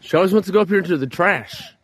She always wants to go up here into the trash.